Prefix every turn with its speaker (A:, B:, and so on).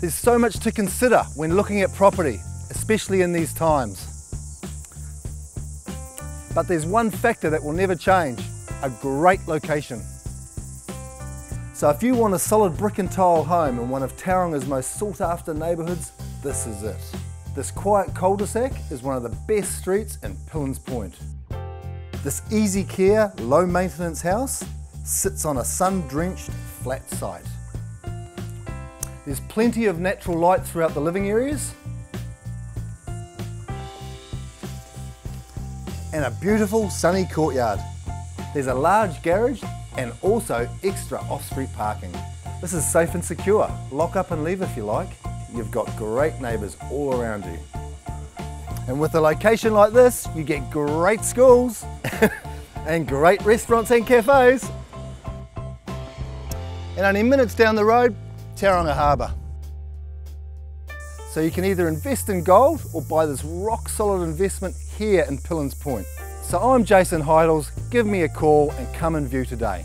A: There's so much to consider when looking at property, especially in these times. But there's one factor that will never change, a great location. So if you want a solid brick and tile home in one of Tauranga's most sought after neighbourhoods, this is it. This quiet cul-de-sac is one of the best streets in Pillans Point. This easy care, low maintenance house sits on a sun-drenched flat site. There's plenty of natural light throughout the living areas and a beautiful sunny courtyard. There's a large garage and also extra off-street parking. This is safe and secure. Lock up and leave if you like. You've got great neighbours all around you. And with a location like this, you get great schools and great restaurants and cafes. And only minutes down the road, Tauranga Harbour. So you can either invest in gold or buy this rock solid investment here in Pillans Point. So I'm Jason Hyde-Hills, give me a call and come and view today.